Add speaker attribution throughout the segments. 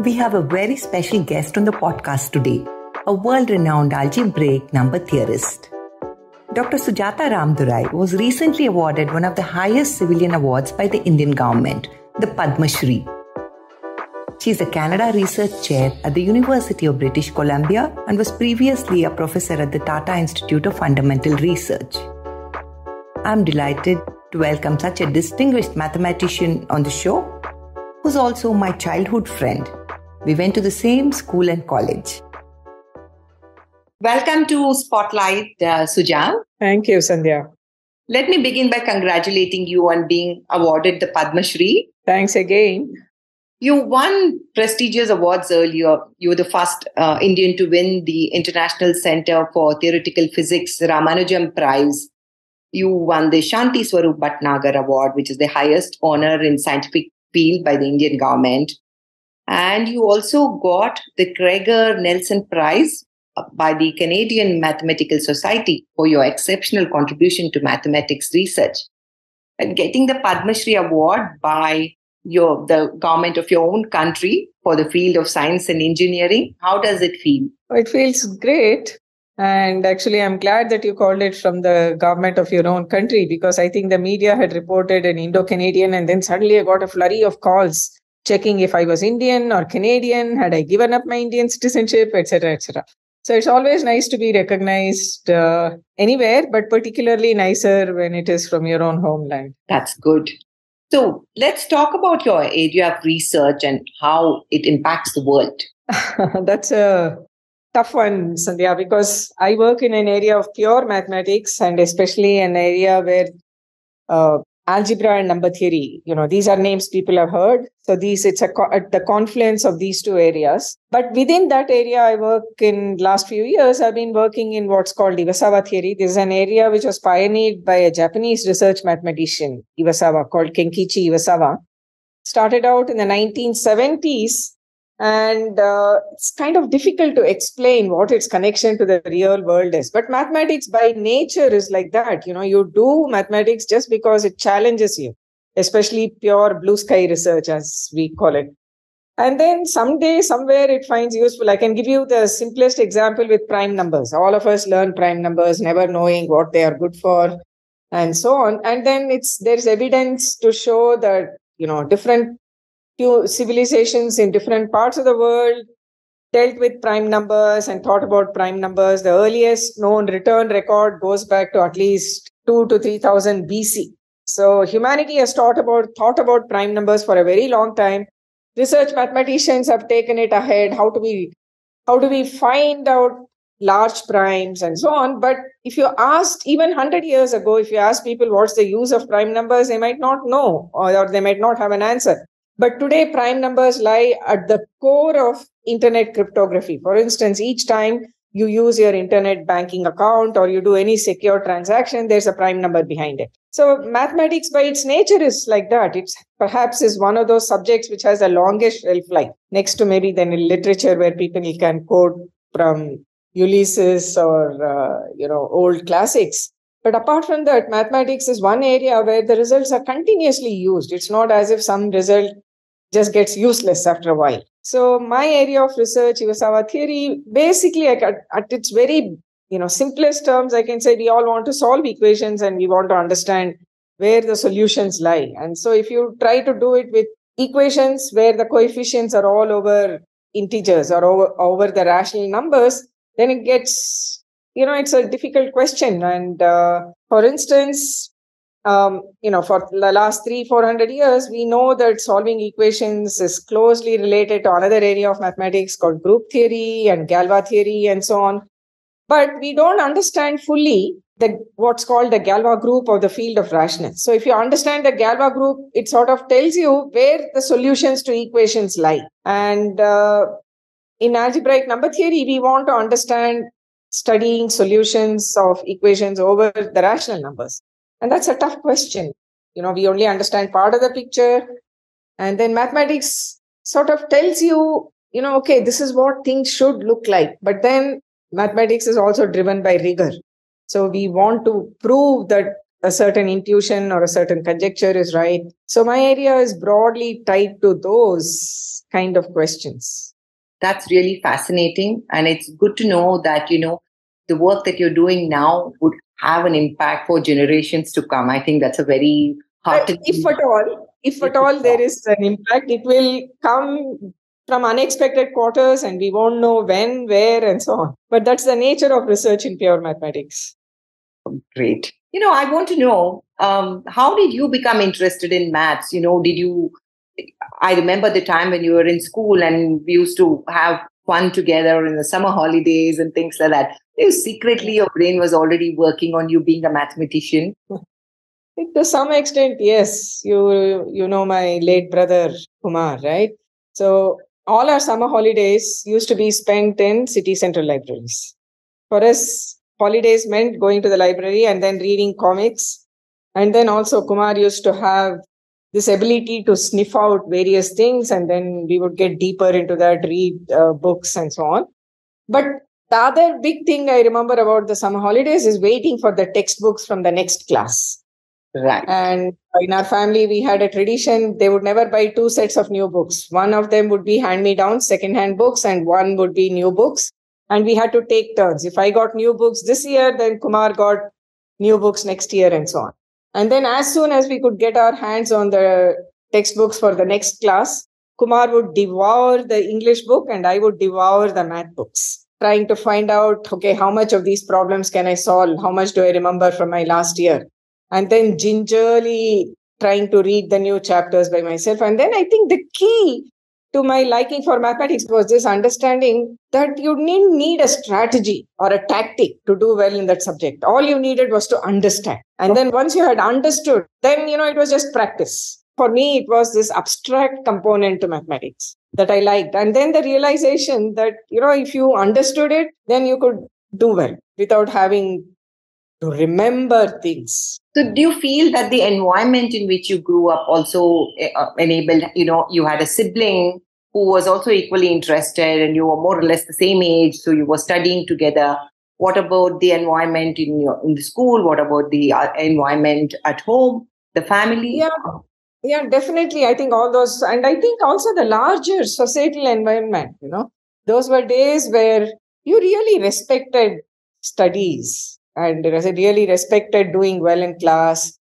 Speaker 1: We have a very special guest on the podcast today, a world renowned algebraic number theorist. Dr. Sujatha Ramdorai was recently awarded one of the highest civilian awards by the Indian government, the Padma Shri. She is a Canada Research Chair at the University of British Columbia and was previously a professor at the Tata Institute of Fundamental Research. I'm delighted to welcome such a distinguished mathematician on the show, who's also my childhood friend. We went to the same school and college. Welcome to Spotlight, uh.
Speaker 2: Thank you, Sandhya.
Speaker 1: Let me begin by congratulating you on being awarded the Padma Shri.
Speaker 2: Thanks again.
Speaker 1: You won prestigious awards earlier. You were the first uh, Indian to win the International Center for Theoretical Physics Ramanujan Prize. You won the Shanti Swarup Bhatnagar Award, which is the highest honor in scientific field by the Indian government. And you also got the Krieger Nelson Prize uh, by the Canadian Mathematical Society for your exceptional contribution to mathematics research. And getting the Padma Shri Award by your the government of your own country for the field of science and engineering, how does it feel?
Speaker 2: Oh, it feels great. And actually, I'm glad that you called it from the government of your own country because I think the media had reported an Indo Canadian, and then suddenly I got a flurry of calls checking if I was Indian or Canadian, had I given up my Indian citizenship, etc., etc. So it's always nice to be recognized uh, anywhere, but particularly nicer when it is from your own homeland.
Speaker 1: That's good. So let's talk about your area of research and how it impacts the world.
Speaker 2: That's a tough one, Sandhya, because I work in an area of pure mathematics and especially an area where uh, algebra and number theory you know these are names people have heard. So these it's a at the confluence of these two areas. But within that area i work in last few years i've been working in what's called iwasawa theory. This is an area which was pioneered by a japanese research mathematician iwasawa called kenkichi iwasawa. Started out in the 1970s and uh, it's kind of difficult to explain what its connection to the real world is. But mathematics by nature is like that. You know you do mathematics just because it challenges you especially pure blue sky research as we call it. And then someday somewhere it finds useful. I can give you the simplest example with prime numbers. All of us learn prime numbers never knowing what they are good for and so on. And then it's there's evidence to show that you know different civilizations in different parts of the world dealt with prime numbers and thought about prime numbers. The earliest known return record goes back to at least two to three thousand BC. So humanity has thought about thought about prime numbers for a very long time. Research mathematicians have taken it ahead. How do we how do we find out large primes and so on? But if you asked even 100 years ago, if you ask people what's the use of prime numbers, they might not know or they might not have an answer. But today, prime numbers lie at the core of internet cryptography. For instance, each time you use your internet banking account or you do any secure transaction, there's a prime number behind it. So mathematics by its nature is like that. It's perhaps is one of those subjects which has a longest shelf life next to maybe then in literature where people can quote from Ulysses or, uh, you know, old classics. But apart from that, mathematics is one area where the results are continuously used. It's not as if some result just gets useless after a while. So my area of research, Iwasawa theory, basically at, at its very you know simplest terms, I can say we all want to solve equations and we want to understand where the solutions lie. And so if you try to do it with equations where the coefficients are all over integers or over, over the rational numbers, then it gets you know, it's a difficult question. And uh, for instance, um, you know, for the last three, 400 years, we know that solving equations is closely related to another area of mathematics called group theory and Galois theory and so on. But we don't understand fully the what's called the Galois group of the field of rationale. So if you understand the Galois group, it sort of tells you where the solutions to equations lie. And uh, in algebraic number theory, we want to understand studying solutions of equations over the rational numbers. And that's a tough question. You know, we only understand part of the picture. And then mathematics sort of tells you, you know, okay, this is what things should look like. But then mathematics is also driven by rigor. So we want to prove that a certain intuition or a certain conjecture is right. So my area is broadly tied to those kind of questions.
Speaker 1: That's really fascinating. And it's good to know that, you know, the work that you're doing now would have an impact for generations to come. I think that's a very hard
Speaker 2: if at all, if at all there is an impact, it will come from unexpected quarters and we won't know when, where, and so on. But that's the nature of research in pure mathematics.
Speaker 1: Great. You know, I want to know um, how did you become interested in maths? You know, did you? I remember the time when you were in school and we used to have fun together in the summer holidays and things like that. You secretly, your brain was already working on you being a mathematician.
Speaker 2: To some extent, yes. You you know my late brother Kumar, right? So all our summer holidays used to be spent in city central libraries. For us, holidays meant going to the library and then reading comics. And then also Kumar used to have this ability to sniff out various things and then we would get deeper into that, read uh, books and so on. But the other big thing I remember about the summer holidays is waiting for the textbooks from the next class.
Speaker 1: Right.
Speaker 2: And in our family, we had a tradition. They would never buy two sets of new books. One of them would be hand me down, second hand books, and one would be new books. And we had to take turns. If I got new books this year, then Kumar got new books next year, and so on. And then, as soon as we could get our hands on the textbooks for the next class, Kumar would devour the English book and I would devour the math books, trying to find out, okay, how much of these problems can I solve? How much do I remember from my last year? and then gingerly trying to read the new chapters by myself. And then I think the key to my liking for mathematics was this understanding that you didn't need a strategy or a tactic to do well in that subject. All you needed was to understand. And then once you had understood, then, you know, it was just practice. For me, it was this abstract component to mathematics that I liked. And then the realization that, you know, if you understood it, then you could do well without having to remember things.
Speaker 1: So, do you feel that the environment in which you grew up also eh, uh, enabled, you know, you had a sibling who was also equally interested and you were more or less the same age, so you were studying together? What about the environment in your in the school? What about the uh, environment at home, the family?
Speaker 2: Yeah, yeah, definitely. I think all those, and I think also the larger societal environment. You know, those were days where you really respected studies and really respected doing well in class.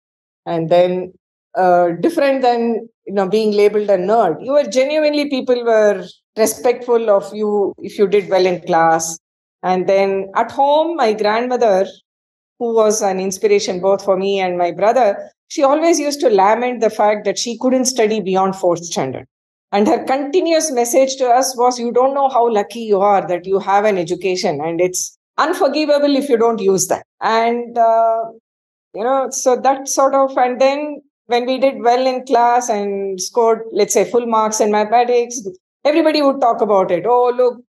Speaker 2: And then uh, different than you know being labeled a nerd. You were genuinely people were respectful of you if you did well in class. And then at home my grandmother who was an inspiration both for me and my brother she always used to lament the fact that she couldn't study beyond fourth standard. And her continuous message to us was you don't know how lucky you are that you have an education and it's unforgivable if you don't use that. And, uh, you know, so that sort of, and then when we did well in class and scored, let's say, full marks in mathematics, everybody would talk about it. Oh, look,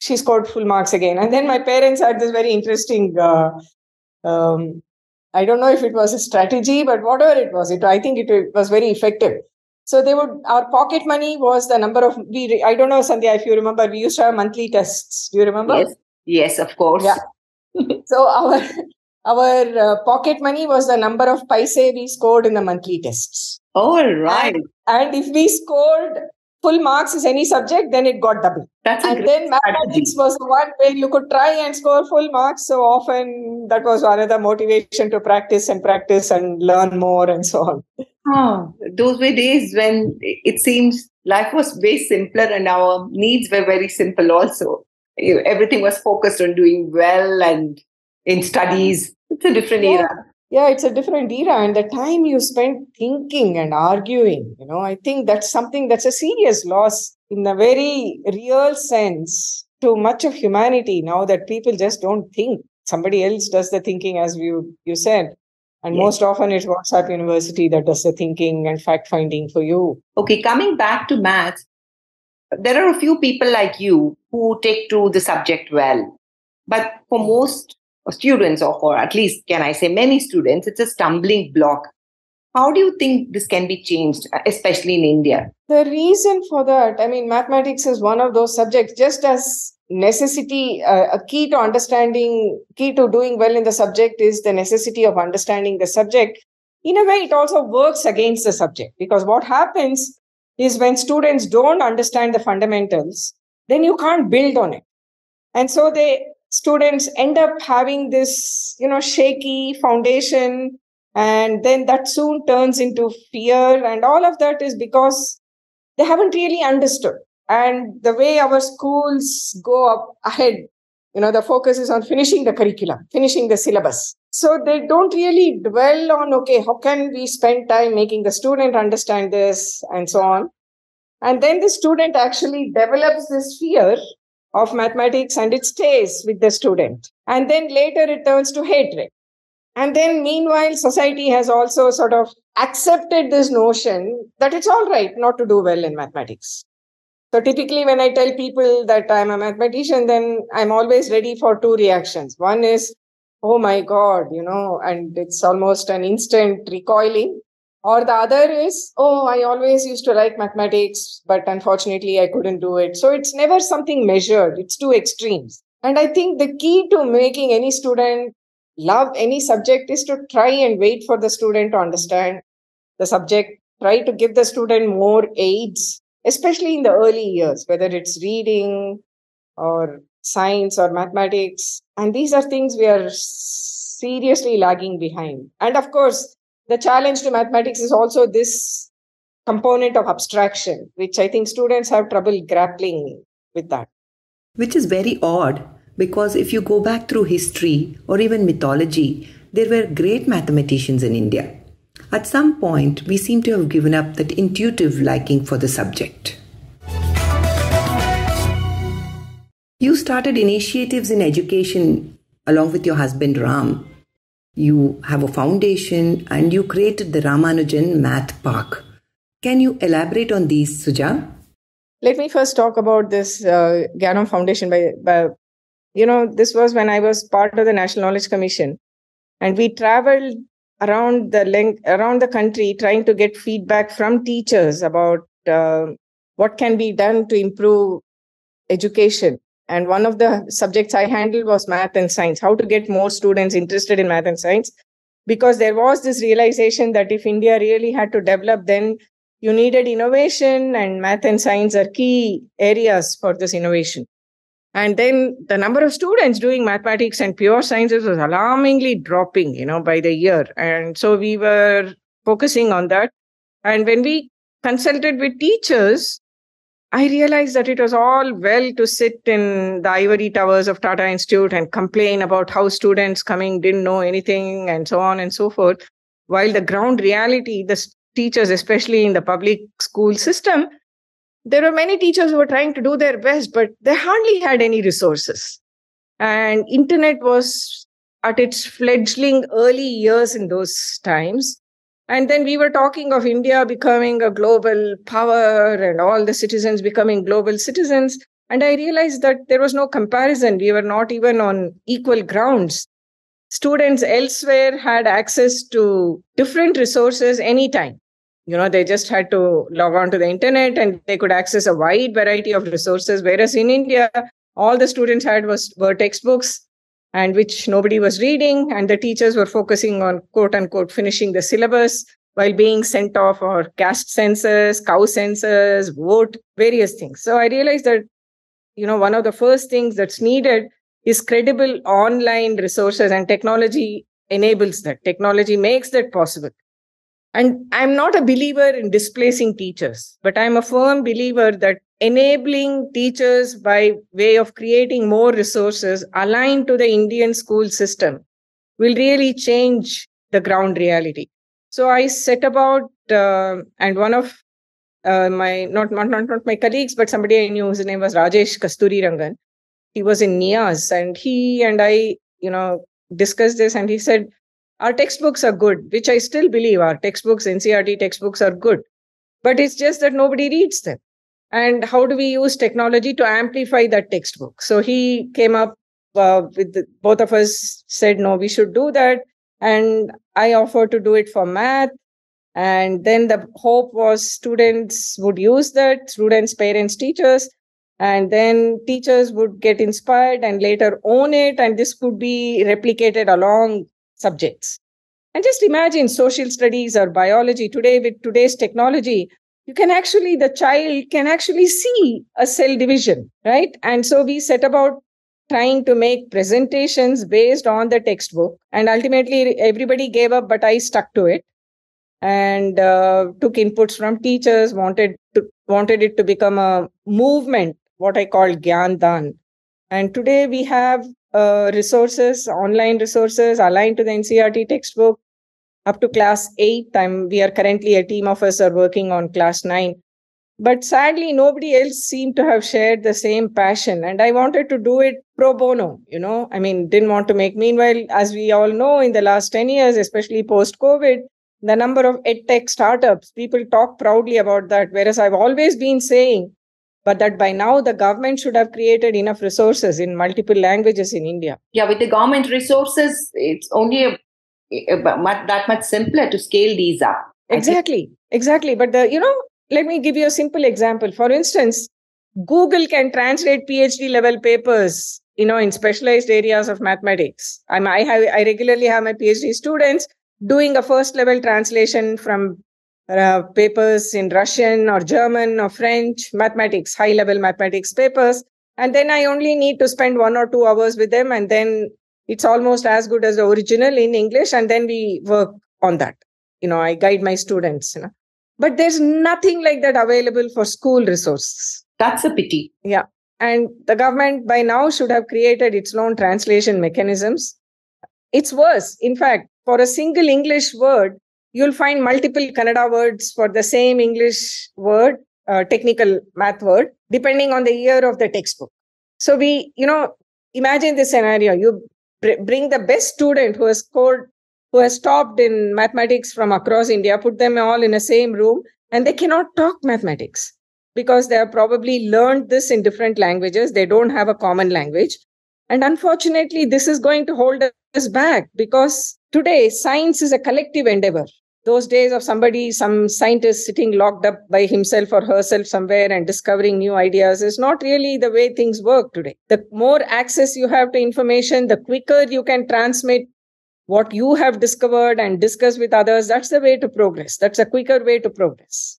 Speaker 2: she scored full marks again. And then my parents had this very interesting, uh, um, I don't know if it was a strategy, but whatever it was, it I think it, it was very effective. So they would our pocket money was the number of we I don't know Sandhya if you remember we used to have monthly tests. Do you remember?
Speaker 1: Yes. Yes, of course.
Speaker 2: Yeah. so our our uh, pocket money was the number of paise we scored in the monthly tests.
Speaker 1: All right.
Speaker 2: And, and if we scored full marks in any subject, then it got double.
Speaker 1: That's
Speaker 2: and then mathematics was the one where you could try and score full marks. So often that was another motivation to practice and practice and learn more and so on.
Speaker 1: Oh, those were days when it seems life was way simpler and our needs were very simple also you know, everything was focused on doing well and in studies. It's a different
Speaker 2: yeah.
Speaker 1: era.
Speaker 2: Yeah, it's a different era. And the time you spent thinking and arguing, you know, I think that's something that's a serious loss in a very real sense to much of humanity now that people just don't think. Somebody else does the thinking, as you, you said. And yes. most often it's WhatsApp University that does the thinking and fact finding for you.
Speaker 1: Okay, coming back to maths, there are a few people like you who take to the subject well. But for most students, or for at least, can I say, many students, it's a stumbling block. How do you think this can be changed, especially in India?
Speaker 2: The reason for that, I mean, mathematics is one of those subjects, just as necessity, uh, a key to understanding, key to doing well in the subject is the necessity of understanding the subject. In a way, it also works against the subject because what happens is when students don't understand the fundamentals, then you can't build on it. And so they students end up having this, you know, shaky foundation. And then that soon turns into fear. And all of that is because they haven't really understood. And the way our schools go up ahead, you know, the focus is on finishing the curriculum, finishing the syllabus. So they don't really dwell on, okay, how can we spend time making the student understand this and so on. And then the student actually develops this fear of mathematics and it stays with the student. And then later it turns to hatred. And then meanwhile, society has also sort of accepted this notion that it's all right not to do well in mathematics. So typically, when I tell people that I'm a mathematician, then I'm always ready for two reactions. One is, oh my God, you know, and it's almost an instant recoiling. Or the other is, oh, I always used to like mathematics, but unfortunately I couldn't do it. So it's never something measured, it's two extremes. And I think the key to making any student love any subject is to try and wait for the student to understand the subject, try to give the student more aids, especially in the early years, whether it's reading or science or mathematics. And these are things we are seriously lagging behind. And of course, the challenge to mathematics is also this component of abstraction, which I think students have trouble grappling with that.
Speaker 1: Which is very odd because if you go back through history or even mythology, there were great mathematicians in India. At some point, we seem to have given up that intuitive liking for the subject. You started initiatives in education along with your husband Ram you have a foundation and you created the Ramanujan Math Park. Can you elaborate on these, Suja?
Speaker 2: Let me first talk about this uh, Gyanam Foundation. By, by, you know, this was when I was part of the National Knowledge Commission, and we traveled around the length, around the country trying to get feedback from teachers about uh, what can be done to improve education and one of the subjects I handled was math and science, how to get more students interested in math and science. Because there was this realization that if India really had to develop, then you needed innovation, and math and science are key areas for this innovation. And then the number of students doing mathematics and pure sciences was alarmingly dropping, you know, by the year. And so we were focusing on that. And when we consulted with teachers, I realized that it was all well to sit in the ivory towers of Tata Institute and complain about how students coming didn't know anything and so on and so forth. While the ground reality, the teachers, especially in the public school system, there were many teachers who were trying to do their best, but they hardly had any resources. And internet was at its fledgling early years in those times. And then we were talking of India becoming a global power and all the citizens becoming global citizens. And I realized that there was no comparison. We were not even on equal grounds. Students elsewhere had access to different resources anytime. You know, they just had to log on to the internet and they could access a wide variety of resources. Whereas in India, all the students had was were textbooks and which nobody was reading. And the teachers were focusing on quote unquote finishing the syllabus while being sent off or caste census, cow census, vote, various things. So I realized that, you know, one of the first things that's needed is credible online resources and technology enables that. Technology makes that possible. And I'm not a believer in displacing teachers, but I'm a firm believer that enabling teachers by way of creating more resources aligned to the Indian school system will really change the ground reality. So I set about, uh, and one of uh, my not, not not my colleagues, but somebody I knew, his name was Rajesh Kasturirangan. He was in NIAS, and he and I, you know, discussed this, and he said our textbooks are good, which I still believe. Our textbooks, NCERT textbooks, are good, but it's just that nobody reads them and how do we use technology to amplify that textbook? So he came up uh, with the, both of us said no we should do that. And i offered to do it for math. And then the hope was students would use that students parents teachers. And then teachers would get inspired and later own it and this could be replicated along subjects. And just imagine social studies or biology today with today's technology you can actually the child can actually see a cell division right? And so we set about trying to make presentations based on the textbook. And ultimately everybody gave up but i stuck to it. And uh, took inputs from teachers wanted to wanted it to become a movement what I call Gyan Dan. And today we have uh, resources, online resources aligned to the NCERT textbook up to class 8. I'm, we are currently a team of us are working on class 9. But sadly, nobody else seemed to have shared the same passion. And I wanted to do it pro bono, you know, I mean, didn't want to make. Meanwhile, as we all know, in the last 10 years, especially post COVID, the number of edtech startups, people talk proudly about that. Whereas I've always been saying but that by now the government should have created enough resources in multiple languages in India.
Speaker 1: Yeah, with the government resources, it's only a, a, a, that much simpler to scale these up.
Speaker 2: Exactly, exactly. But the you know, let me give you a simple example. For instance, Google can translate PhD level papers, you know, in specialized areas of mathematics. I'm, I have I regularly have my PhD students doing a first level translation from uh, papers in Russian or German or French, mathematics, high level mathematics papers. And then I only need to spend one or two hours with them. And then it's almost as good as the original in English. And then we work on that. You know, I guide my students, you know. But there's nothing like that available for school resources.
Speaker 1: That's a pity.
Speaker 2: Yeah. And the government by now should have created its own translation mechanisms. It's worse. In fact, for a single English word, you'll find multiple Kannada words for the same English word, uh, technical math word, depending on the year of the textbook. So we, you know, imagine this scenario. You bring the best student who has scored, who has topped in mathematics from across India, put them all in the same room, and they cannot talk mathematics because they have probably learned this in different languages. They don't have a common language. And unfortunately, this is going to hold us back because today science is a collective endeavor those days of somebody, some scientist sitting locked up by himself or herself somewhere and discovering new ideas is not really the way things work today. The more access you have to information, the quicker you can transmit what you have discovered and discuss with others. That's the way to progress. That's a quicker way to progress.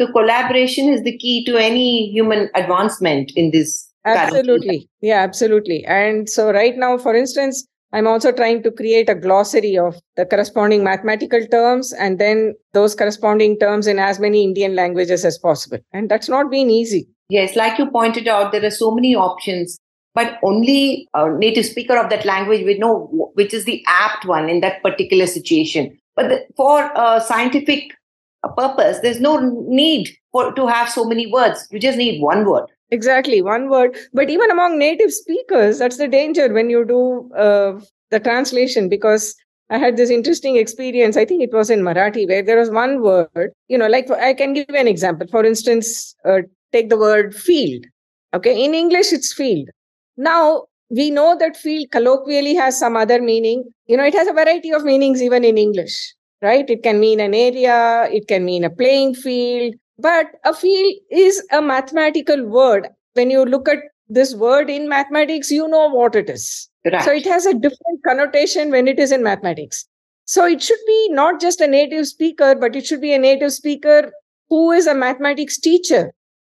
Speaker 1: So, collaboration is the key to any human advancement in this.
Speaker 2: Absolutely. Yeah, absolutely. And so, right now, for instance, I'm also trying to create a glossary of the corresponding mathematical terms and then those corresponding terms in as many Indian languages as possible. And that's not been easy.
Speaker 1: Yes, like you pointed out, there are so many options, but only a native speaker of that language would know which is the apt one in that particular situation. But the, for a scientific purpose, there's no need for to have so many words. You just need one word.
Speaker 2: Exactly, one word. But even among native speakers, that's the danger when you do uh, the translation because I had this interesting experience. I think it was in Marathi where there was one word, you know, like I can give you an example. For instance, uh, take the word field. Okay, in English, it's field. Now, we know that field colloquially has some other meaning. You know, it has a variety of meanings even in English, right? It can mean an area, it can mean a playing field, but a field is a mathematical word. When you look at this word in mathematics, you know what it is. Right. So it has a different connotation when it is in mathematics. So it should be not just a native speaker, but it should be a native speaker who is a mathematics teacher,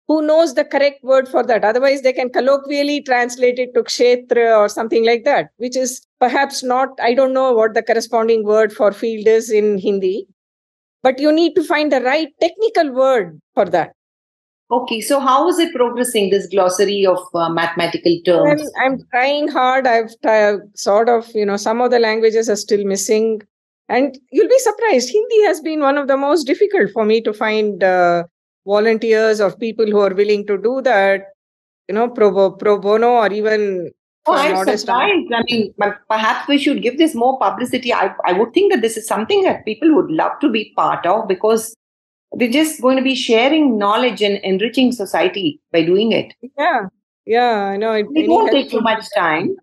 Speaker 2: who knows the correct word for that. Otherwise, they can colloquially translate it to kshetra or something like that, which is perhaps not, I don't know what the corresponding word for field is in Hindi but you need to find the right technical word for that.
Speaker 1: Okay so how is it progressing this glossary of uh, mathematical terms?
Speaker 2: I'm, I'm, trying hard. I've tried, sort of you know some of the languages are still missing. And you'll be surprised hindi has been one of the most difficult for me to find uh, volunteers of people who are willing to do that you know pro, pro bono or even
Speaker 1: Oh, I'm surprised. I mean, perhaps we should give this more publicity. I, I would think that this is something that people would love to be part of because they're just going to be sharing knowledge and enriching society by doing it.
Speaker 2: Yeah, yeah, I know.
Speaker 1: It, it won't take too much time.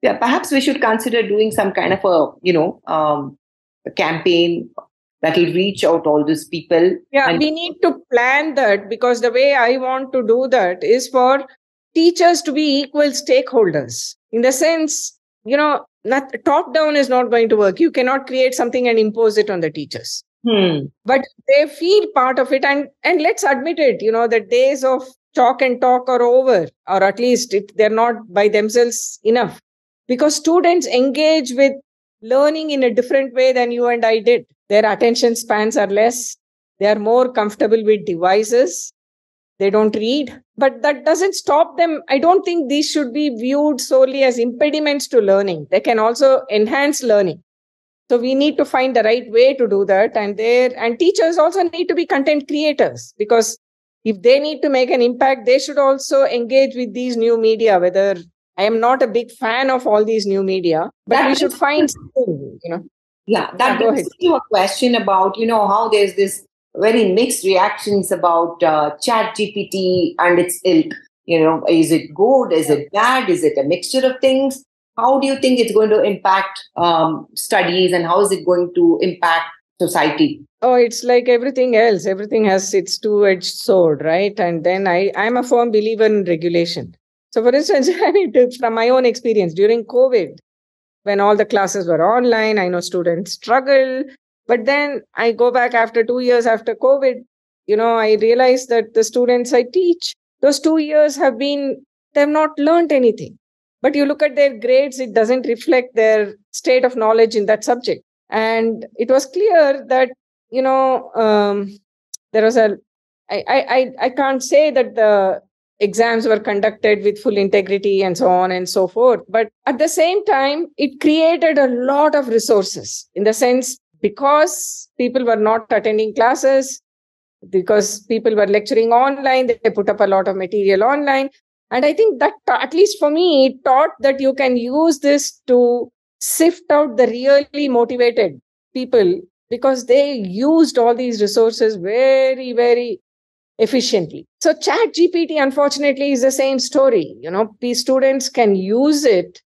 Speaker 1: Yeah, perhaps we should consider doing some kind of a, you know, um, a campaign that will reach out all these people.
Speaker 2: Yeah, and- we need to plan that because the way I want to do that is for teachers to be equal stakeholders in the sense, you know, not top down is not going to work. You cannot create something and impose it on the teachers.
Speaker 1: Hmm.
Speaker 2: But they feel part of it, and and let's admit it. You know, the days of chalk and talk are over, or at least it, they're not by themselves enough, because students engage with learning in a different way than you and I did. Their attention spans are less. They are more comfortable with devices. They don't read. But that doesn't stop them. I don't think these should be viewed solely as impediments to learning. They can also enhance learning. So we need to find the right way to do that. And there and teachers also need to be content creators because if they need to make an impact, they should also engage with these new media, whether I am not a big fan of all these new media, but that we should find you know.
Speaker 1: Yeah, that yeah, brings to a question about, you know, how there's this very mixed reactions about uh, chat gpt and its ilk. You know is it good? Is it bad? Is it a mixture of things? How do you think it's going to impact um, studies and how is it going to impact society?
Speaker 2: Oh it's like everything else. Everything has its two-edged sword right? And then i i'm a firm believer in regulation. So for instance i mean from my own experience during covid when all the classes were online i know students struggle but then I go back after two years after COVID, you know, I realize that the students I teach, those two years have been, they have not learned anything. But you look at their grades, it doesn't reflect their state of knowledge in that subject. And it was clear that, you know, um, there was a, I, I, I can't say that the exams were conducted with full integrity and so on and so forth. But at the same time, it created a lot of resources in the sense because people were not attending classes, because people were lecturing online, they put up a lot of material online. And I think that, at least for me, it taught that you can use this to sift out the really motivated people because they used all these resources very, very efficiently. So chat GPT, unfortunately, is the same story. You know, these students can use it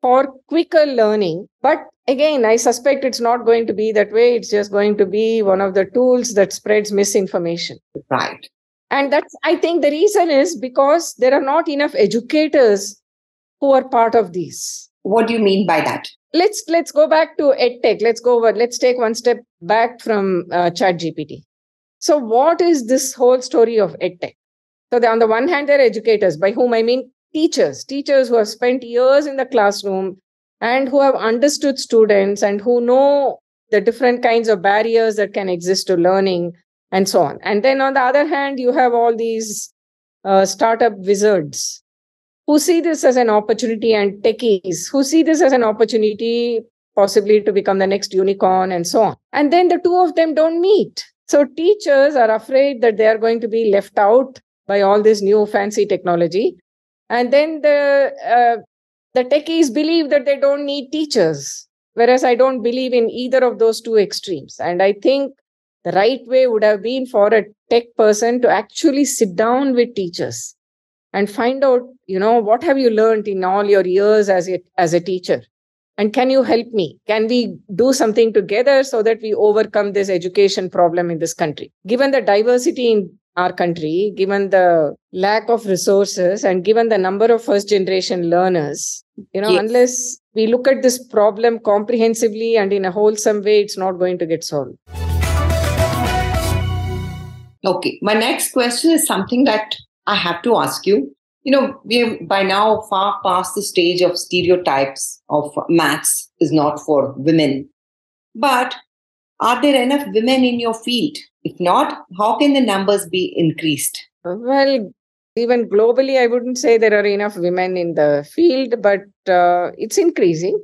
Speaker 2: for quicker learning, but again, I suspect it's not going to be that way. It's just going to be one of the tools that spreads misinformation.
Speaker 1: Right.
Speaker 2: And that's, I think the reason is because there are not enough educators who are part of these.
Speaker 1: What do you mean by that?
Speaker 2: Let's let's go back to edtech. Let's go over. Let's take one step back from uh, Chat GPT. So, what is this whole story of edtech? So, on the one hand, they're educators, by whom I mean teachers, teachers who have spent years in the classroom and who have understood students and who know the different kinds of barriers that can exist to learning and so on. And then on the other hand, you have all these uh, startup wizards who see this as an opportunity and techies who see this as an opportunity possibly to become the next unicorn and so on. And then the two of them don't meet. So teachers are afraid that they are going to be left out by all this new fancy technology. And then the uh, the techies believe that they don't need teachers, whereas I don't believe in either of those two extremes. And I think the right way would have been for a tech person to actually sit down with teachers and find out, you know, what have you learned in all your years as a, as a teacher? And can you help me? Can we do something together so that we overcome this education problem in this country? Given the diversity in our country, given the lack of resources and given the number of first generation learners, you know, yes. unless we look at this problem comprehensively and in a wholesome way, it's not going to get solved.
Speaker 1: Okay. My next question is something that I have to ask you. You know, we are by now far past the stage of stereotypes of maths is not for women. But are there enough women in your field? If not, how can the numbers be increased?
Speaker 2: Well, even globally, I wouldn't say there are enough women in the field, but uh, it's increasing.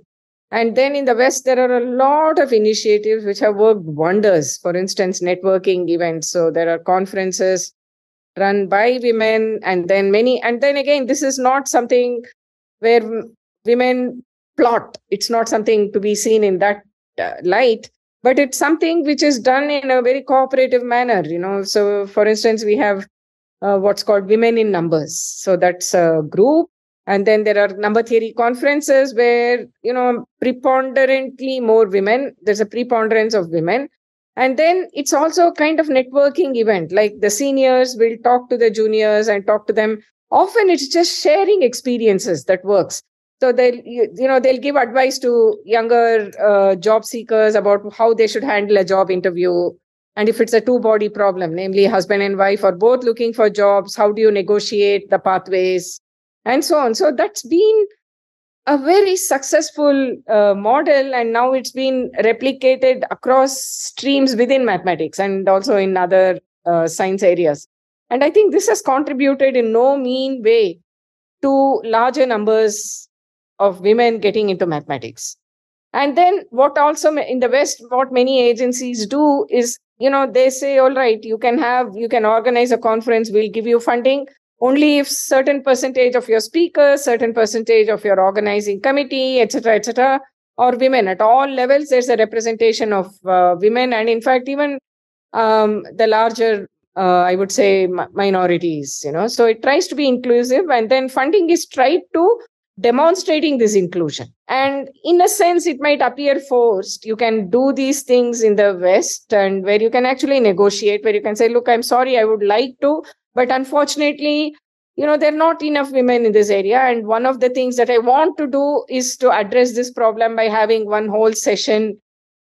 Speaker 2: And then in the West, there are a lot of initiatives which have worked wonders. For instance, networking events. So there are conferences run by women, and then many. And then again, this is not something where women plot. It's not something to be seen in that uh, light but it's something which is done in a very cooperative manner you know so for instance we have uh, what's called women in numbers so that's a group and then there are number theory conferences where you know preponderantly more women there's a preponderance of women and then it's also a kind of networking event. Like the seniors will talk to the juniors and talk to them. Often it's just sharing experiences that works. So they'll you, know they'll give advice to younger uh, job seekers about how they should handle a job interview. And if it's a two body problem namely husband and wife are both looking for jobs how do you negotiate the pathways? And so on. So that's been a very successful uh, model and now it's been replicated across streams within mathematics and also in other uh, science areas. And i think this has contributed in no mean way to larger numbers of women getting into mathematics. And then what also in the west what many agencies do is you know they say all right you can have you can organize a conference we'll give you funding only if certain percentage of your speakers certain percentage of your organizing committee etc etc or women at all levels there's a representation of uh, women and in fact even um, the larger uh, i would say minorities you know so it tries to be inclusive and then funding is tried to demonstrating this inclusion. And in a sense, it might appear forced. You can do these things in the West and where you can actually negotiate, where you can say, look, I'm sorry, I would like to, but unfortunately, you know, there are not enough women in this area. And one of the things that I want to do is to address this problem by having one whole session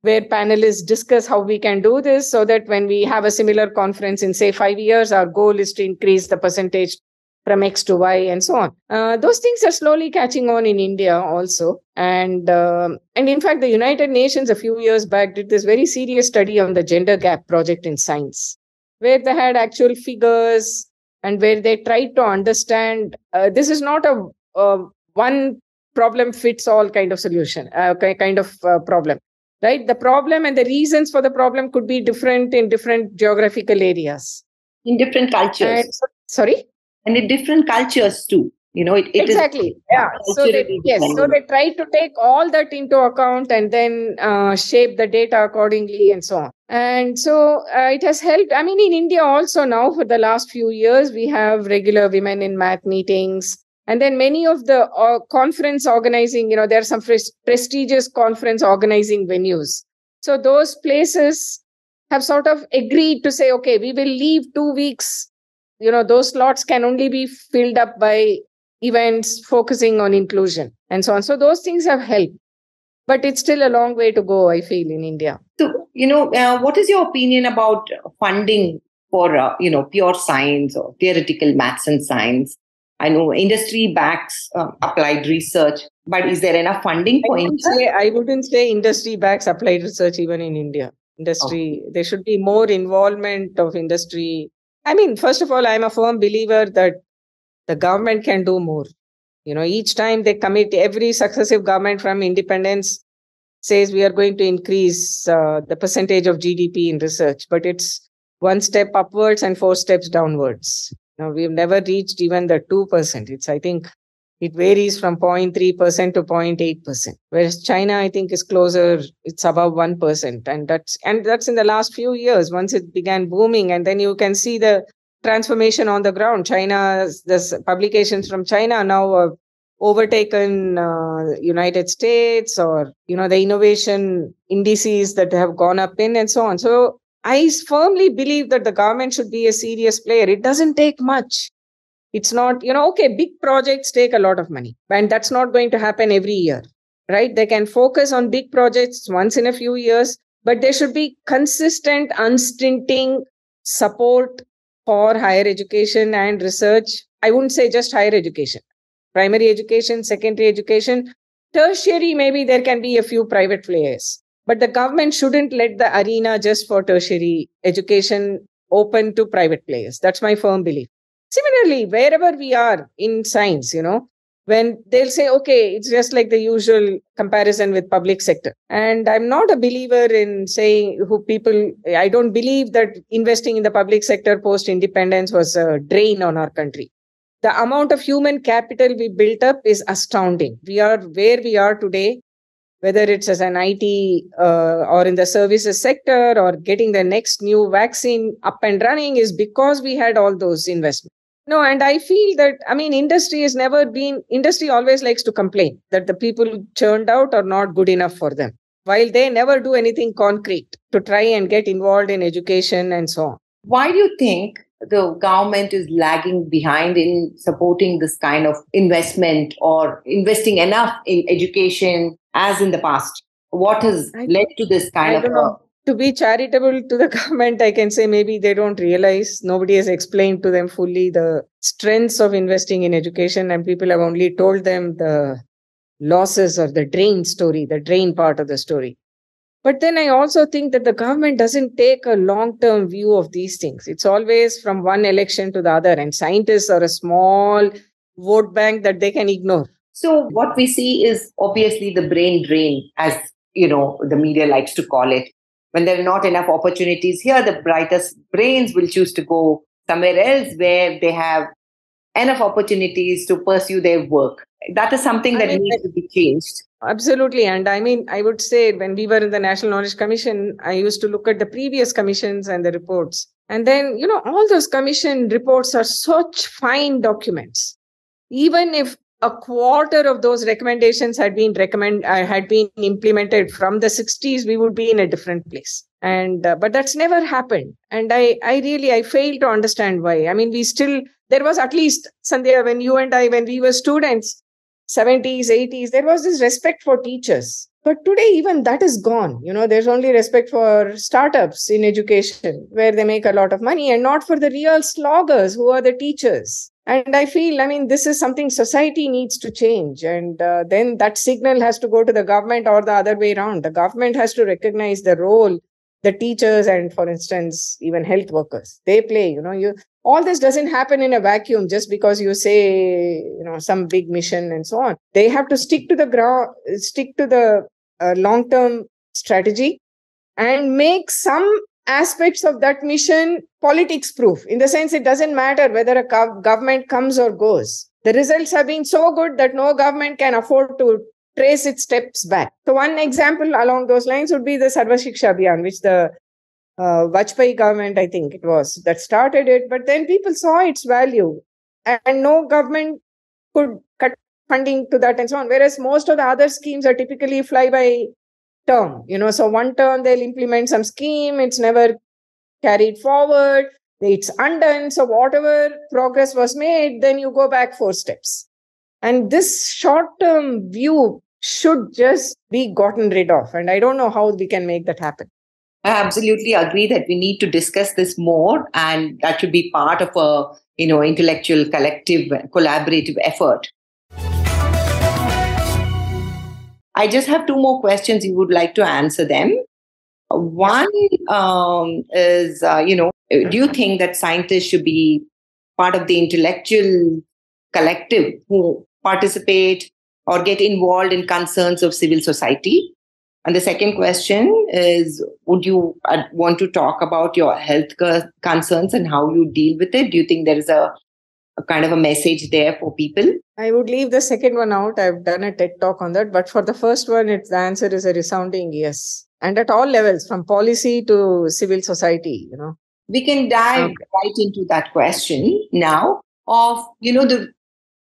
Speaker 2: where panelists discuss how we can do this so that when we have a similar conference in, say, five years, our goal is to increase the percentage from X to Y and so on. Uh, those things are slowly catching on in India also. And, uh, and in fact, the United Nations a few years back did this very serious study on the gender gap project in science, where they had actual figures and where they tried to understand uh, this is not a, a, one problem fits all kind of solution, uh, kind of uh, problem. Right, the problem and the reasons for the problem could be different in different geographical areas,
Speaker 1: in different cultures.
Speaker 2: So, sorry,
Speaker 1: and in different cultures too you know it, it
Speaker 2: exactly. Yeah. So they, yes so they try to take all that into account and then uh, shape the data accordingly and so on. And so uh, it has helped i mean in india also now for the last few years we have regular women in math meetings. And then many of the uh, conference organizing you know there are some prestigious conference organizing venues. So those places have sort of agreed to say okay we will leave two weeks. You know those slots can only be filled up by events focusing on inclusion and so on. So those things have helped but it's still a long way to go i feel in india.
Speaker 1: So you know uh, what is your opinion about funding for uh, you know pure science or theoretical maths and science? I know industry backs uh, applied research but is there enough funding for
Speaker 2: I wouldn't, say, I wouldn't say industry backs applied research even in india. Industry there should be more involvement of industry. I mean, first of all, I'm a firm believer that the government can do more. You know, each time they commit, every successive government from independence says we are going to increase uh, the percentage of GDP in research, but it's one step upwards and four steps downwards. Now, we've never reached even the 2%. It's, I think, it varies from 0.3% to 0.8%. Whereas China, I think, is closer, it's above 1%. And that's and that's in the last few years, once it began booming. And then you can see the transformation on the ground. China, the publications from China now have overtaken uh, United States or, you know, the innovation indices that have gone up in and so on. So I firmly believe that the government should be a serious player. It doesn't take much it's not, you know, okay, big projects take a lot of money, and that's not going to happen every year, right? They can focus on big projects once in a few years, but there should be consistent, unstinting support for higher education and research. I wouldn't say just higher education, primary education, secondary education, tertiary, maybe there can be a few private players. But the government shouldn't let the arena just for tertiary education open to private players. That's my firm belief. Similarly, wherever we are in science, you know, when they'll say, okay, it's just like the usual comparison with public sector. And I'm not a believer in saying who people, I don't believe that investing in the public sector post independence was a drain on our country. The amount of human capital we built up is astounding. We are where we are today, whether it's as an IT uh, or in the services sector or getting the next new vaccine up and running is because we had all those investments. No, and I feel that, I mean, industry has never been, industry always likes to complain that the people churned out are not good enough for them. while they never do anything concrete to try and get involved in education and so on.
Speaker 1: Why do you think the government is lagging behind in supporting this kind of investment or investing enough in education as in the past? What has I, led to this kind
Speaker 2: I
Speaker 1: of
Speaker 2: to be charitable to the government, I can say maybe they don't realize, nobody has explained to them fully the strengths of investing in education, and people have only told them the losses or the drain story, the drain part of the story. But then I also think that the government doesn't take a long term view of these things. It's always from one election to the other, and scientists are a small vote bank that they can ignore.
Speaker 1: So, what we see is obviously the brain drain, as you know, the media likes to call it. When there are not enough opportunities here, the brightest brains will choose to go somewhere else where they have enough opportunities to pursue their work. That is something that I mean, needs to be changed.
Speaker 2: Absolutely. And I mean, I would say when we were in the National Knowledge Commission, I used to look at the previous commissions and the reports. And then, you know, all those commission reports are such fine documents. Even if a quarter of those recommendations had been recommend uh, had been implemented from the 60s we would be in a different place. And uh, but that's never happened. And i i really i fail to understand why. I mean we still there was at least sandhya when you and i when we were students 70s 80s there was this respect for teachers. But today even that is gone. You know there's only respect for startups in education where they make a lot of money and not for the real sloggers who are the teachers and i feel i mean this is something society needs to change. And uh, then that signal has to go to the government or the other way around. The government has to recognize the role the teachers and for instance even health workers they play you know you all this doesn't happen in a vacuum just because you say you know some big mission and so on. They have to stick to the ground stick to the uh, long term strategy and make some aspects of that mission politics proof in the sense it doesn't matter whether a government comes or goes the results have been so good that no government can afford to trace its steps back so one example along those lines would be the sarva shiksha abhiyan which the uh, Vajpayee government, I think it was, that started it. But then people saw its value, and no government could cut funding to that and so on. Whereas most of the other schemes are typically fly by term. You know, so one term they'll implement some scheme, it's never carried forward, it's undone. So whatever progress was made, then you go back four steps. And this short term view should just be gotten rid of. And I don't know how we can make that happen.
Speaker 1: I absolutely agree that we need to discuss this more, and that should be part of a you know intellectual collective collaborative effort. I just have two more questions. You would like to answer them. One um, is, uh, you know, do you think that scientists should be part of the intellectual collective who participate or get involved in concerns of civil society? And the second question is Would you uh, want to talk about your health concerns and how you deal with it? Do you think there is a, a kind of a message there for people?
Speaker 2: I would leave the second one out. I've done a TED talk on that. But for the first one, it's, the answer is a resounding yes. And at all levels, from policy to civil society, you know.
Speaker 1: We can dive okay. right into that question now of, you know, the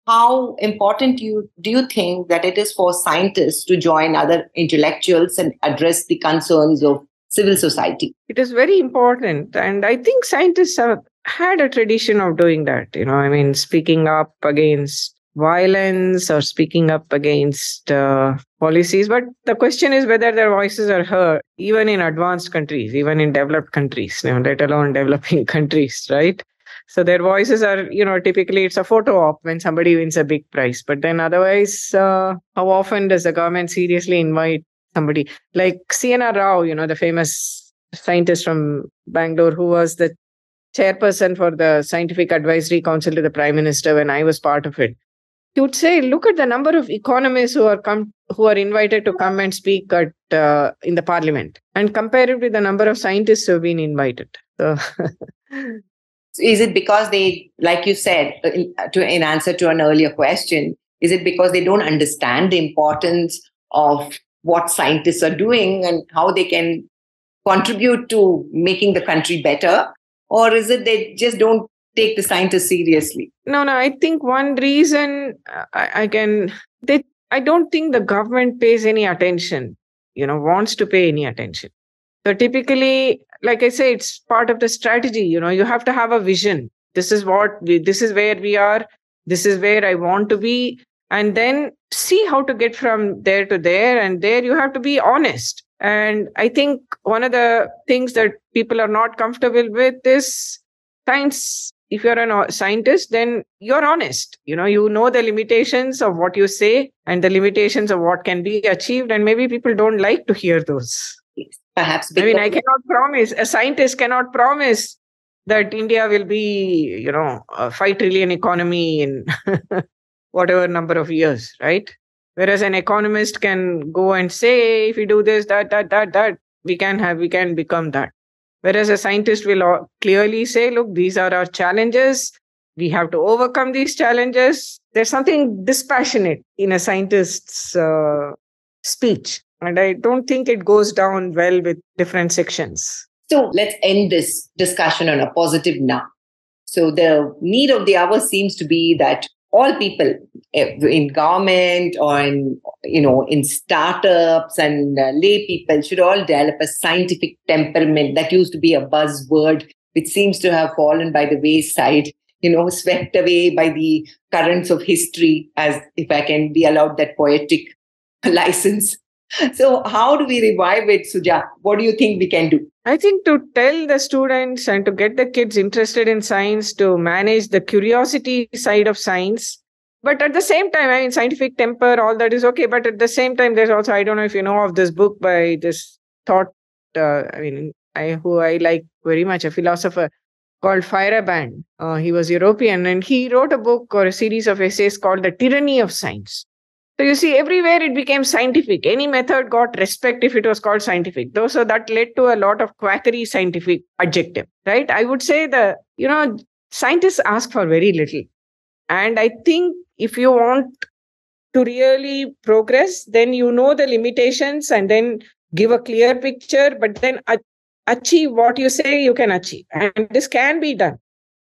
Speaker 1: how important you do you think that it is for scientists to join other intellectuals and address the concerns of civil society
Speaker 2: it is very important and i think scientists have had a tradition of doing that you know i mean speaking up against violence or speaking up against uh, policies but the question is whether their voices are heard even in advanced countries even in developed countries you know, let alone developing countries right so their voices are, you know, typically it's a photo op when somebody wins a big prize. But then otherwise, uh, how often does the government seriously invite somebody like C.N.R. Rao, you know, the famous scientist from Bangalore who was the chairperson for the Scientific Advisory Council to the Prime Minister when I was part of it. He would say, look at the number of economists who are come who are invited to come and speak at uh, in the parliament, and compare it with the number of scientists who have been invited. So
Speaker 1: is it because they like you said uh, uh, to, in answer to an earlier question is it because they don't understand the importance of what scientists are doing and how they can contribute to making the country better or is it they just don't take the scientists seriously?
Speaker 2: No no i think one reason uh, I, I can they i don't think the government pays any attention you know wants to pay any attention. So typically like i say it's part of the strategy you know you have to have a vision. This is what we, this is where we are this is where i want to be and then see how to get from there to there and there you have to be honest. And i think one of the things that people are not comfortable with is science if you're a scientist then you're honest. You know you know the limitations of what you say and the limitations of what can be achieved and maybe people don't like to hear those.
Speaker 1: Perhaps
Speaker 2: i mean i cannot promise a scientist cannot promise that india will be you know a 5 trillion economy in whatever number of years right? Whereas an economist can go and say if we do this that that that that we can have we can become that Whereas a scientist will clearly say, look, these are our challenges. We have to overcome these challenges. There's something dispassionate in a scientist's uh, speech. And I don't think it goes down well with different sections.
Speaker 1: So let's end this discussion on a positive note. So the need of the hour seems to be that all people eh, in government or in you know in startups and uh, lay people should all develop a scientific temperament that used to be a buzzword which seems to have fallen by the wayside you know swept away by the currents of history as if i can be allowed that poetic license so how do we revive it suja what do you think we can do
Speaker 2: I think to tell the students and to get the kids interested in science, to manage the curiosity side of science. But at the same time, I mean, scientific temper, all that is okay. But at the same time, there's also, I don't know if you know of this book by this thought, uh, I mean, I, who I like very much, a philosopher called Feyerabend. Uh, he was European and he wrote a book or a series of essays called The Tyranny of Science. So you see, everywhere it became scientific. Any method got respect if it was called scientific. Though, so that led to a lot of quackery scientific adjective, right? I would say the, you know, scientists ask for very little. And I think if you want to really progress, then you know the limitations and then give a clear picture, but then achieve what you say you can achieve. And this can be done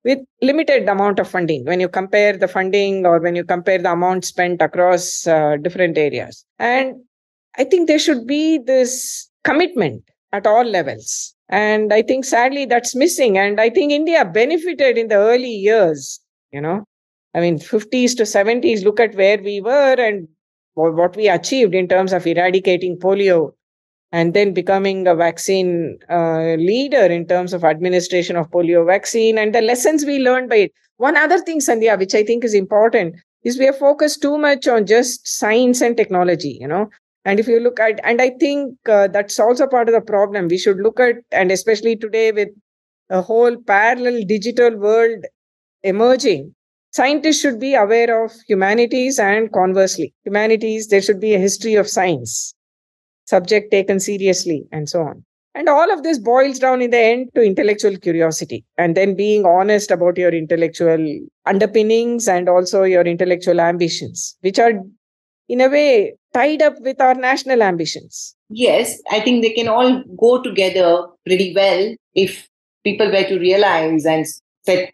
Speaker 2: with limited amount of funding. When you compare the funding or when you compare the amount spent across uh, different areas. And i think there should be this commitment at all levels. And i think sadly that's missing. And i think india benefited in the early years you know. I mean 50s to 70s look at where we were and what we achieved in terms of eradicating polio and then becoming a vaccine uh, leader in terms of administration of polio vaccine and the lessons we learned by it. One other thing, Sandhya, which I think is important, is we are focused too much on just science and technology, you know. And if you look at, and I think uh, that's also part of the problem. We should look at, and especially today with a whole parallel digital world emerging, scientists should be aware of humanities and conversely. Humanities, there should be a history of science subject taken seriously, and so on. And all of this boils down in the end to intellectual curiosity and then being honest about your intellectual underpinnings and also your intellectual ambitions, which are in a way tied up with our national ambitions.
Speaker 1: Yes, I think they can all go together pretty well if people were to realize and set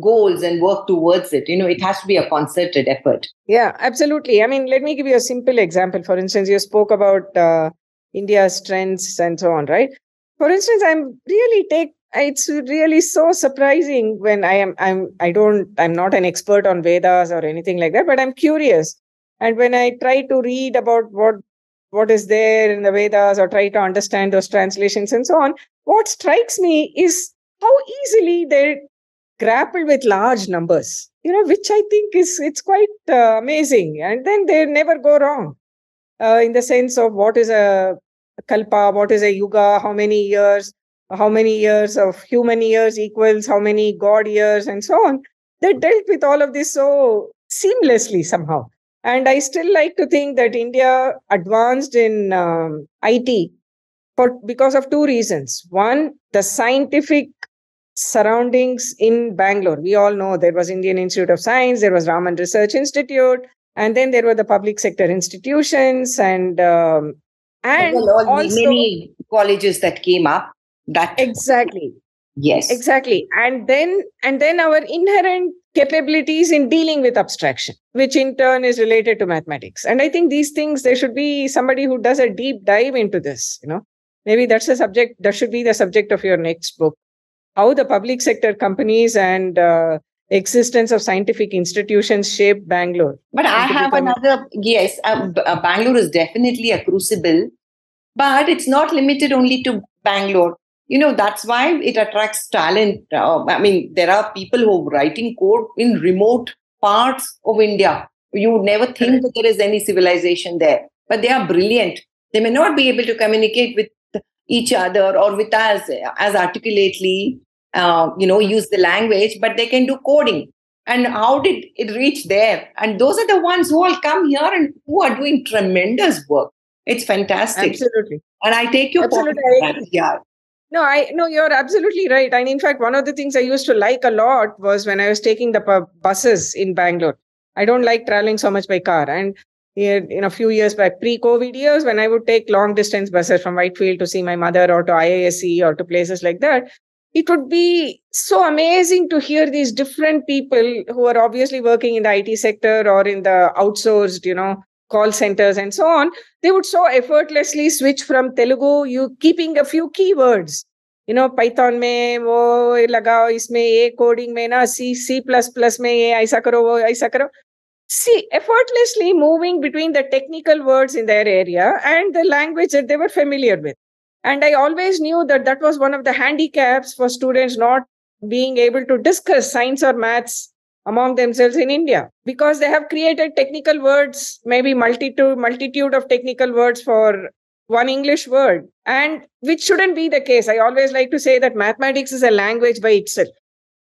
Speaker 1: goals and work towards it. You know, it has to be a concerted effort.
Speaker 2: Yeah, absolutely. I mean, let me give you a simple example. For instance, you spoke about uh, India's trends and so on, right? For instance, I'm really take it's really so surprising when I am I'm I don't I'm not an expert on Vedas or anything like that, but I'm curious. And when I try to read about what what is there in the Vedas or try to understand those translations and so on, what strikes me is how easily they grapple with large numbers you know which i think is it's quite uh, amazing. And then they never go wrong uh, in the sense of what is a kalpa what is a yuga how many years how many years of human years equals how many god years and so on. They dealt with all of this so seamlessly somehow. And i still like to think that india advanced in um, it for because of two reasons. One the scientific surroundings in Bangalore. We all know there was Indian Institute of Science, there was Raman Research Institute, and then there were the public sector institutions and um, and
Speaker 1: well, all also, many colleges that came up. That
Speaker 2: exactly.
Speaker 1: Yes.
Speaker 2: Exactly. And then and then our inherent capabilities in dealing with abstraction, which in turn is related to mathematics. And I think these things, there should be somebody who does a deep dive into this, you know. Maybe that's a subject, that should be the subject of your next book. How the public sector companies and uh, existence of scientific institutions shape Bangalore.
Speaker 1: But I have another, yes, uh, uh, Bangalore is definitely a crucible, but it's not limited only to Bangalore. You know that's why it attracts talent uh, i mean there are people who are writing code in remote parts of india. You would never think that there is any civilization there but they are brilliant. They may not be able to communicate with each other or with us as articulately uh, you know use the language but they can do coding and how did it reach there and those are the ones who all come here and who are doing tremendous work it's fantastic
Speaker 2: absolutely
Speaker 1: and i take your
Speaker 2: absolutely.
Speaker 1: point yeah
Speaker 2: no, I no, you're absolutely right. And in fact, one of the things I used to like a lot was when I was taking the buses in Bangalore. I don't like traveling so much by car. And in a few years back, pre-COVID years, when I would take long distance buses from Whitefield to see my mother or to IISc or to places like that, it would be so amazing to hear these different people who are obviously working in the IT sector or in the outsourced, you know, call centers and so on, they would so effortlessly switch from Telugu, you keeping a few keywords. You know, Python में वो लगाओ इसमें ये coding में ना C C plus plus में ये ऐसा करो वो ऐसा करो see effortlessly moving between the technical words in their area and the language that they were familiar with and i always knew that that was one of the handicaps for students not being able to discuss science or maths among themselves in India because they have created technical words, maybe multitude multitude of technical words for one English word, and which shouldn't be the case. I always like to say that mathematics is a language by itself.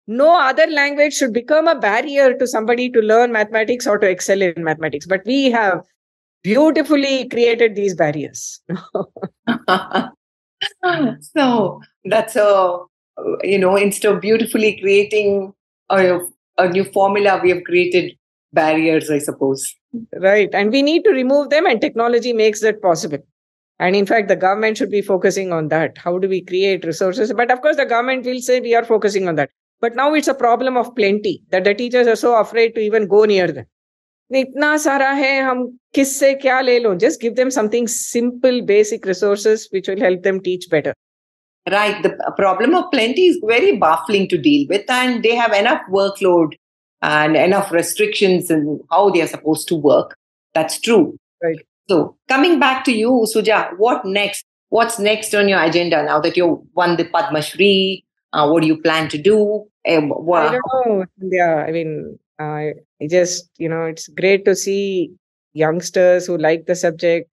Speaker 2: No other language should become a barrier to somebody to learn mathematics or to excel in mathematics. But we have beautifully created these barriers.
Speaker 1: so that's a, you know, instead of beautifully creating a a new formula we have created barriers i suppose.
Speaker 2: Right. And we need to remove them and technology makes that possible. And in fact the government should be focusing on that. How do we create resources? But of course the government will say we are focusing on that but now it's a problem of plenty that the teachers are so afraid to even go near them इतना सारा है हम किससे क्या ले लो just give them something simple basic resources which will help them teach better
Speaker 1: Right. The problem of plenty is very baffling to deal with, and they have enough workload and enough restrictions in how they are supposed to work. That's true.
Speaker 2: Right.
Speaker 1: So, coming back to you, Suja, what next? What's next on your agenda now that you won the Padma Shri? Uh, what do you plan to do?
Speaker 2: Um, I don't know. Yeah, I mean, uh, I just, you know, it's great to see youngsters who like the subject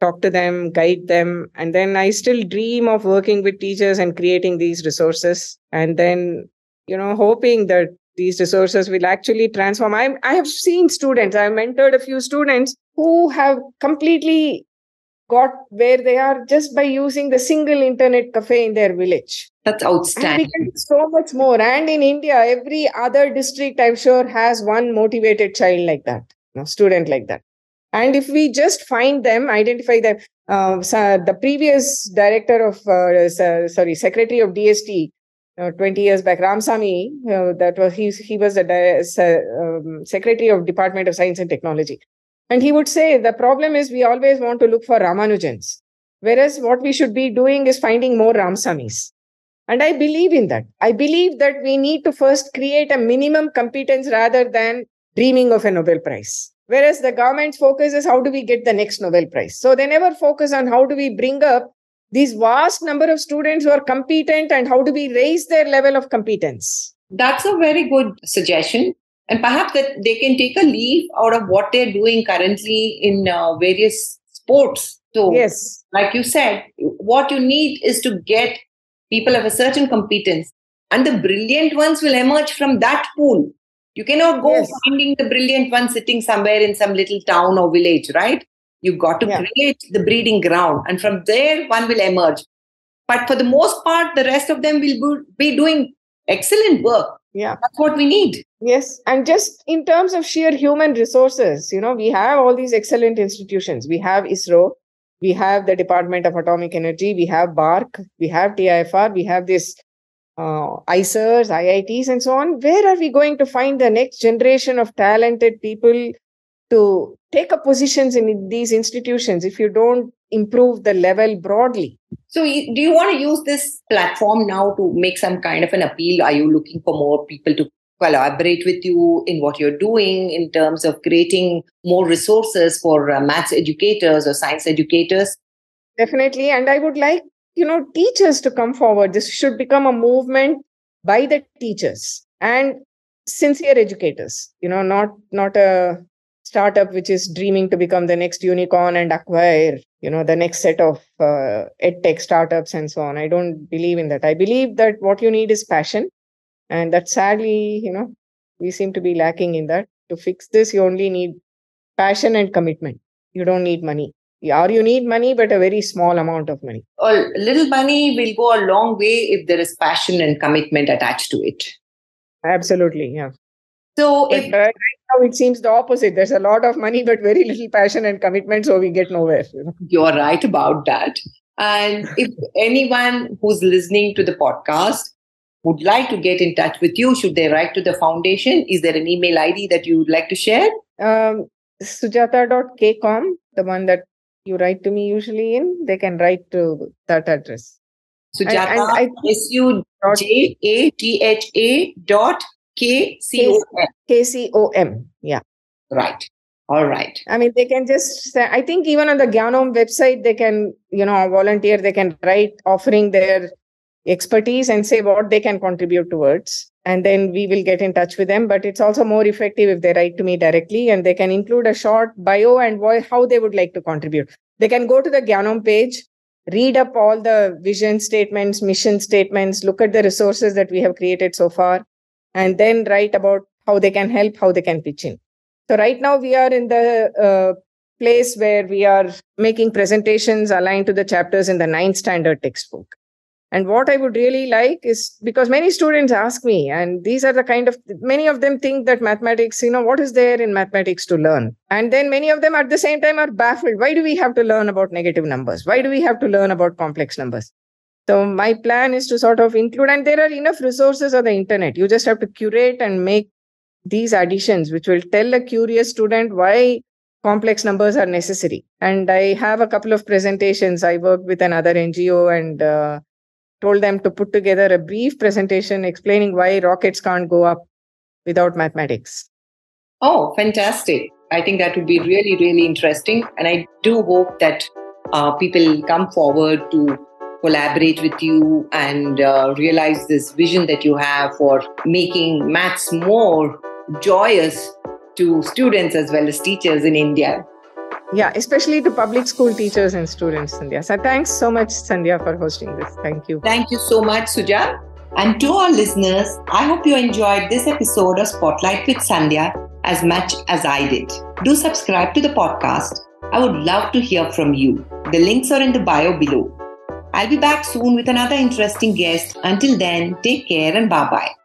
Speaker 2: talk to them, guide them. And then I still dream of working with teachers and creating these resources. And then, you know, hoping that these resources will actually transform. I, I have seen students, I've mentored a few students who have completely got where they are just by using the single internet cafe in their village.
Speaker 1: That's outstanding.
Speaker 2: So much more. And in India, every other district, I'm sure, has one motivated child like that, know, student like that. And if we just find them, identify them, uh, the previous director of, uh, sorry, secretary of DST, uh, 20 years back, Ramasami, uh, that was he, he was the um, secretary of Department of Science and Technology. And he would say the problem is we always want to look for Ramanujans, whereas what we should be doing is finding more Ramasamis. And I believe in that. I believe that we need to first create a minimum competence rather than dreaming of a Nobel Prize. Whereas the government's focus is how do we get the next Nobel Prize? So they never focus on how do we bring up these vast number of students who are competent and how do we raise their level of competence?
Speaker 1: That's a very good suggestion. And perhaps that they can take a leaf out of what they're doing currently in uh, various sports. So,
Speaker 2: yes,
Speaker 1: like you said, what you need is to get people of a certain competence, and the brilliant ones will emerge from that pool. You cannot go yes. finding the brilliant one sitting somewhere in some little town or village, right? You've got to yeah. create the breeding ground, and from there, one will emerge. But for the most part, the rest of them will be doing excellent work.
Speaker 2: Yeah.
Speaker 1: That's what we need.
Speaker 2: Yes. And just in terms of sheer human resources, you know, we have all these excellent institutions. We have ISRO, we have the Department of Atomic Energy, we have BARC, we have TIFR, we have this uh, IITs, and so on, where are we going to find the next generation of talented people to take up positions in these institutions if you don't improve the level broadly?
Speaker 1: So, do you want to use this platform now to make some kind of an appeal? Are you looking for more people to collaborate with you in what you're doing in terms of creating more resources for uh, maths educators or science educators?
Speaker 2: Definitely. And I would like you know teachers to come forward this should become a movement by the teachers and sincere educators you know not not a startup which is dreaming to become the next unicorn and acquire you know the next set of uh, ed tech startups and so on i don't believe in that i believe that what you need is passion and that sadly you know we seem to be lacking in that. To fix this you only need passion and commitment. You don't need money. Or you need money but a very small amount of money.
Speaker 1: A little money will go a long way if there is passion and commitment attached to it.
Speaker 2: Absolutely yeah.
Speaker 1: So but
Speaker 2: if right now it seems the opposite. There's a lot of money but very little passion and commitment so we get nowhere you know?
Speaker 1: you're right about that. And if anyone who's listening to the podcast would like to get in touch with you should they write to the foundation is there an email id that you would like to share
Speaker 2: um, sujata.kcom the one that you write to me usually in, they can write to that address.
Speaker 1: Sujata, S U J A T H A dot K C O M.
Speaker 2: K C O M. Yeah.
Speaker 1: Right. All right.
Speaker 2: I mean, they can just, I think even on the Gyanom website, they can, you know, volunteer, they can write offering their expertise and say what they can contribute towards. And then we will get in touch with them. But it's also more effective if they write to me directly and they can include a short bio and how they would like to contribute. They can go to the gyanom page read up all the vision statements mission statements look at the resources that we have created so far and then write about how they can help how they can pitch in. So right now we are in the uh, place where we are making presentations aligned to the chapters in the ninth standard textbook and what I would really like is because many students ask me, and these are the kind of many of them think that mathematics, you know, what is there in mathematics to learn? And then many of them at the same time are baffled. Why do we have to learn about negative numbers? Why do we have to learn about complex numbers? So my plan is to sort of include, and there are enough resources on the internet. You just have to curate and make these additions, which will tell a curious student why complex numbers are necessary. And I have a couple of presentations. I work with another NGO and uh, told them to put together a brief presentation explaining why rockets can't go up without mathematics.
Speaker 1: Oh, fantastic. I think that would be really, really interesting. And I do hope that uh, people come forward to collaborate with you and uh, realize this vision that you have for making maths more joyous to students as well as teachers in India.
Speaker 2: Yeah, especially to public school teachers and students, Sandhya. So thanks so much, Sandhya, for hosting this. Thank you.
Speaker 1: Thank you so much, Suja. And to our listeners, I hope you enjoyed this episode of Spotlight with Sandhya as much as I did. Do subscribe to the podcast. I would love to hear from you. The links are in the bio below. I'll be back soon with another interesting guest. Until then, take care and bye bye.